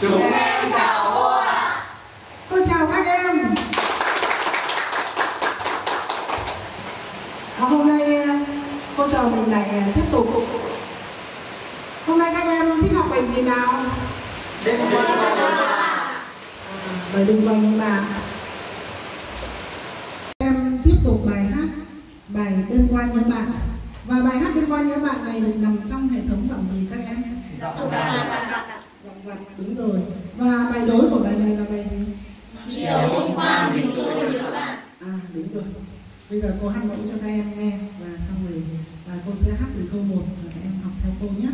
Chúng em chào cô ạ. Tôi chào các em. Hôm nay à, cô chào mình lại à, tiếp tục. Hôm nay các em thích học bài gì nào? Đêm qua à, Bài đêm qua mà. Em tiếp tục bài hát bài đêm qua nhớ bạn và bài hát đêm quan nhớ bạn này nằm trong hệ thống giọng gì các em? Dạ vâng giọng. Dòng vặt đúng rồi. Và bài đối của bài này là bài gì? Chiều hôm qua mình tôi được bạn. À đúng rồi. Bây giờ cô hát mẫu cho các em nghe và xong rồi và cô sẽ hát từ câu 1 và các em học theo cô nhé.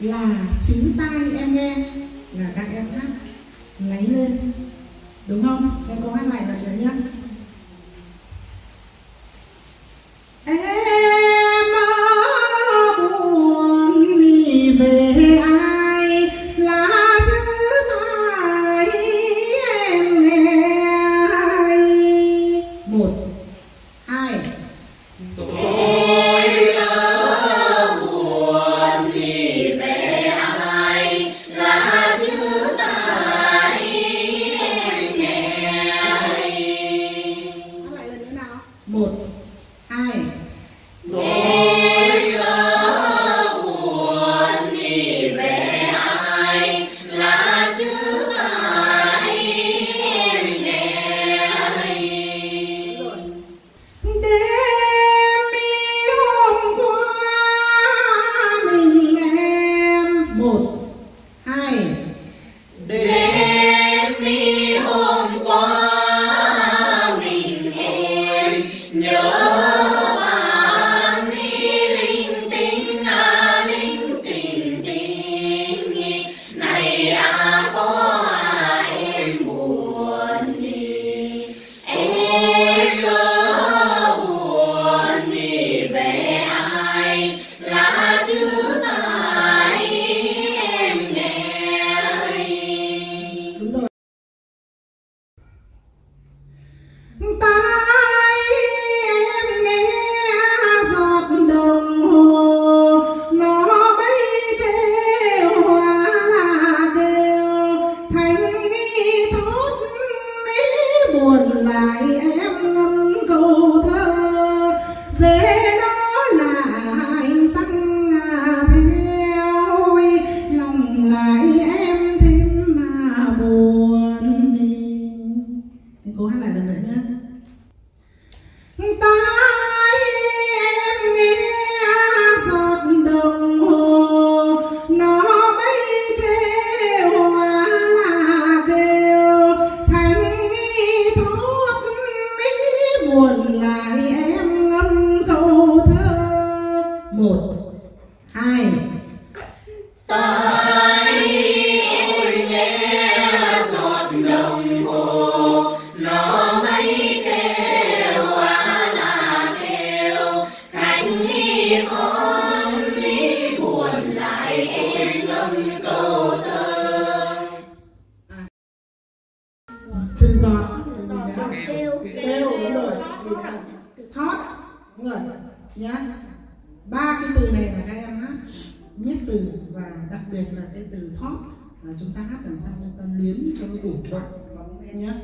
là chính tay em nghe là các em hát lấy lên.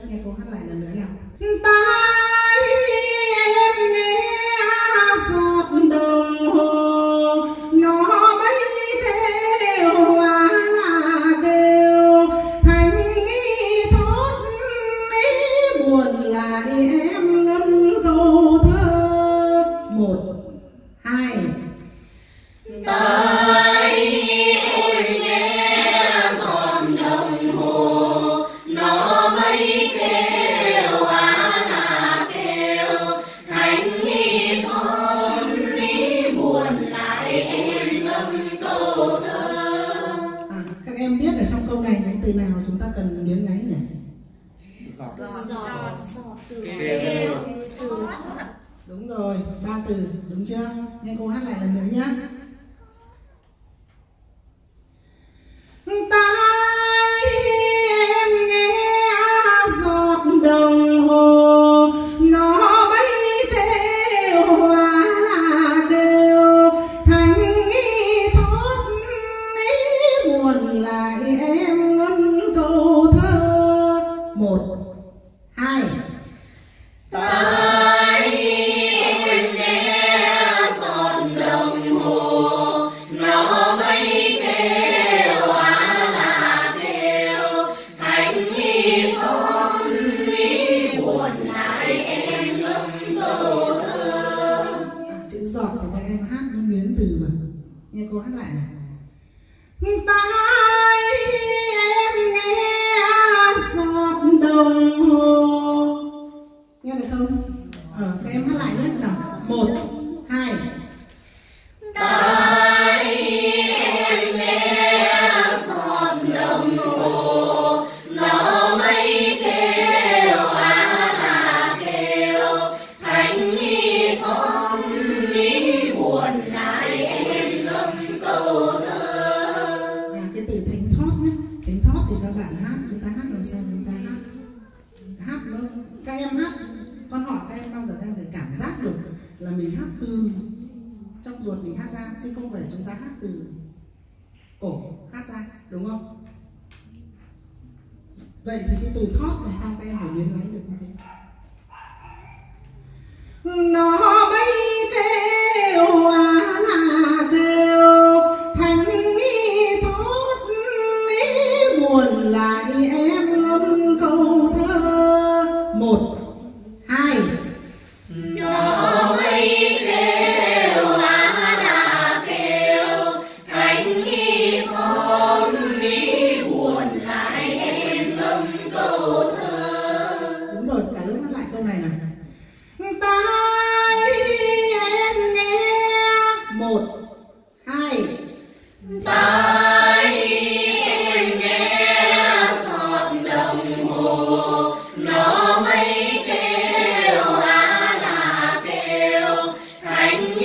nghe cô hát lại lần nữa nào. Ta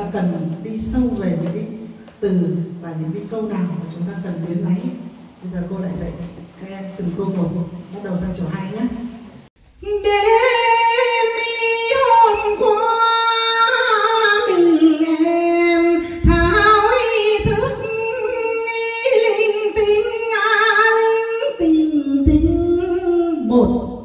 ta cần đi sâu về những cái từ và những cái câu nào mà chúng ta cần biến lấy. Bây giờ cô lại dạy các em từng câu một bắt đầu sang chiều hai nhé. Để mi hôm qua một.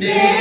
Đêm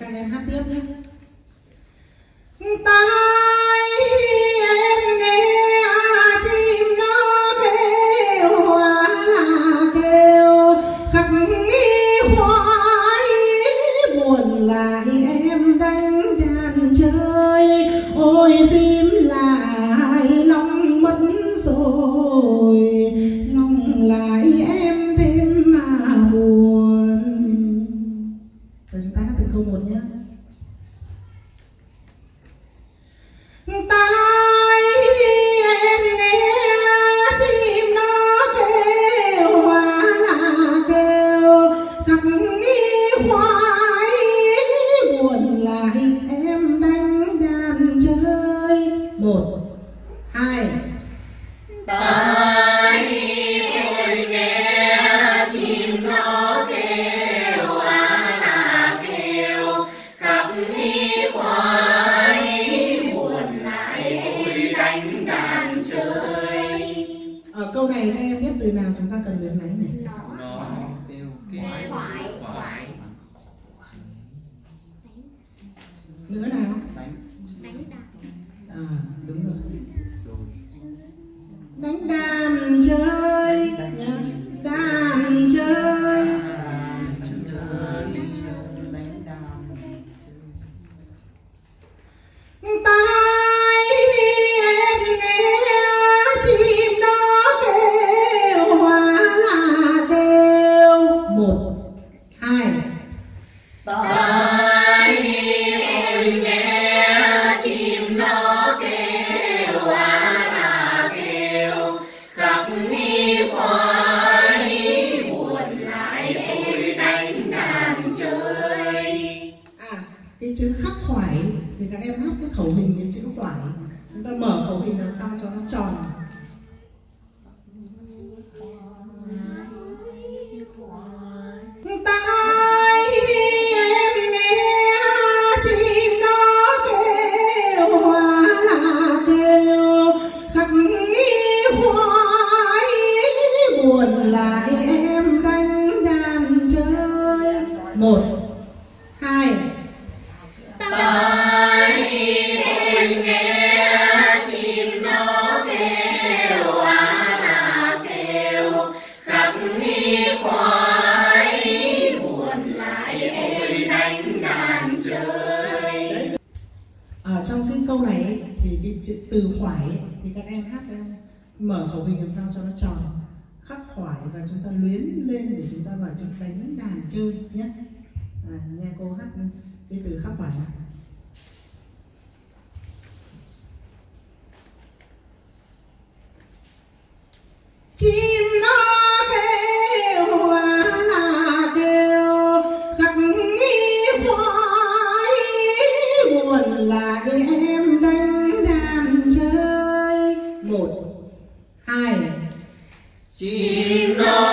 các một hai. Chim nó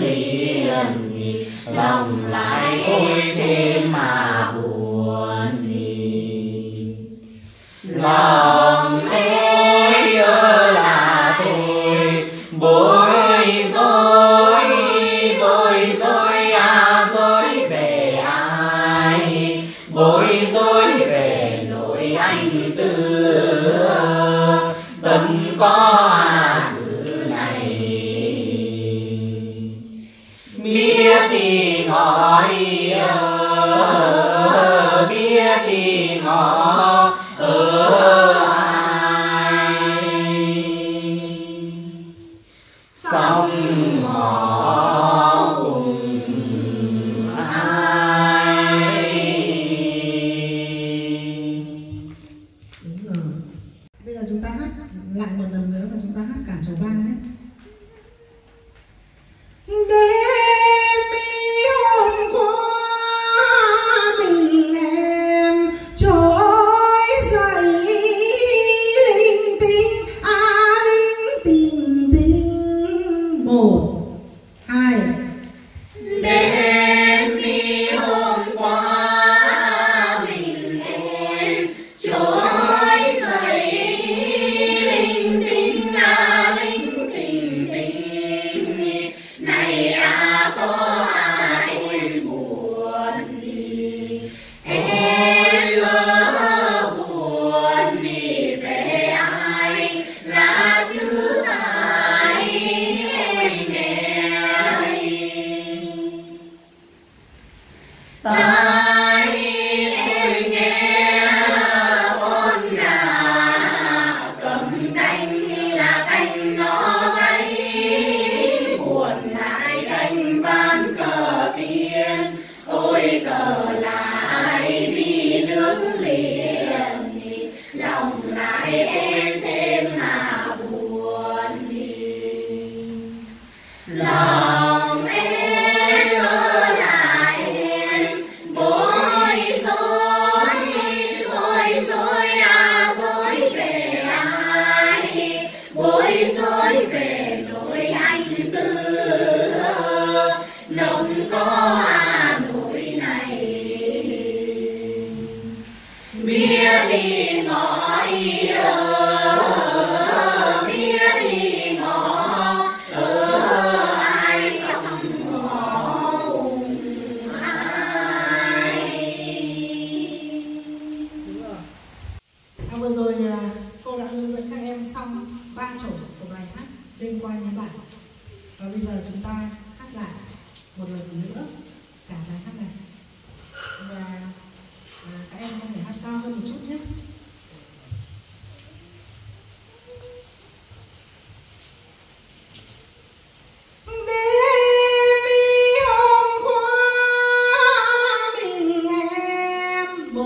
liền lòng lại ôi thêm mà buồn lòng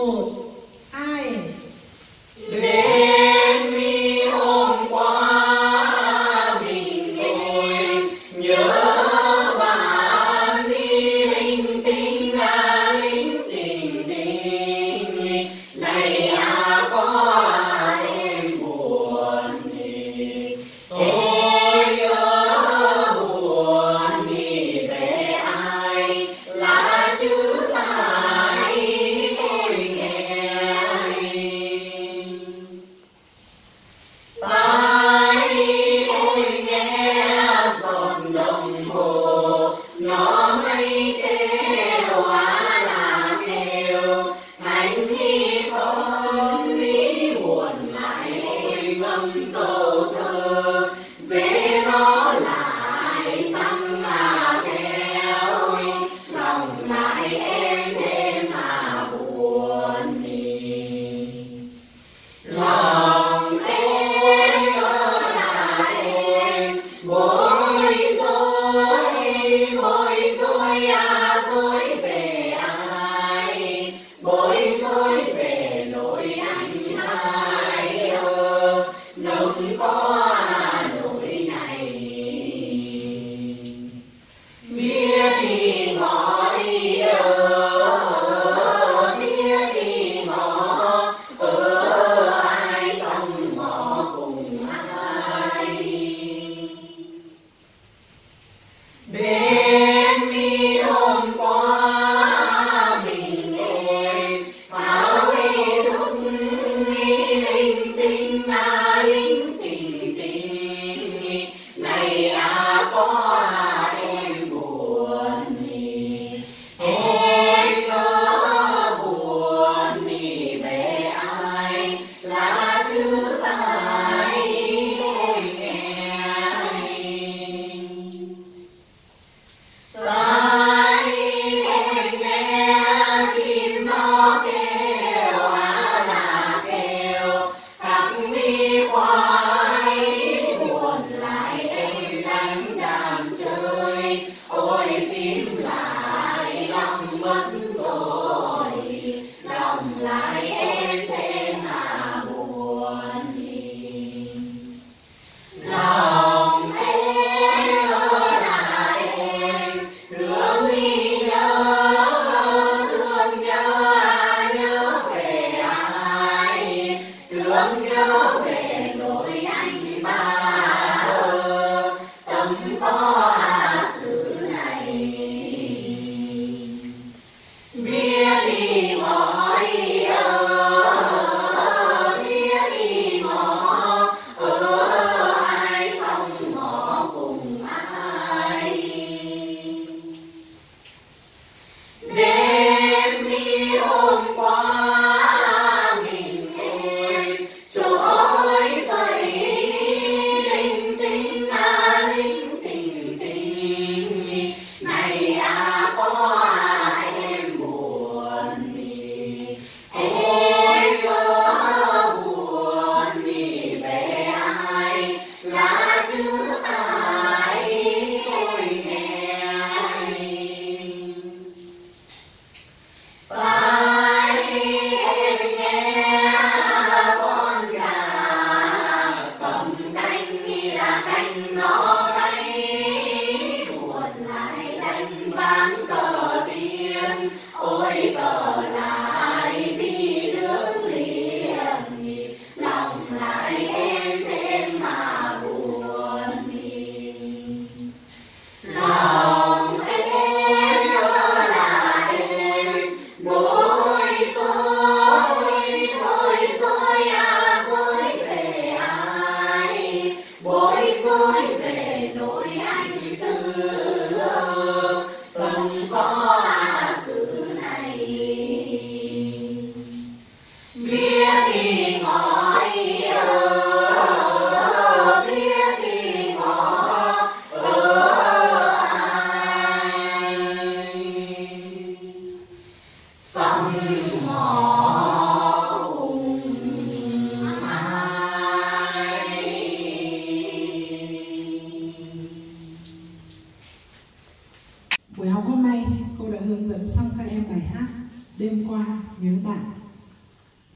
em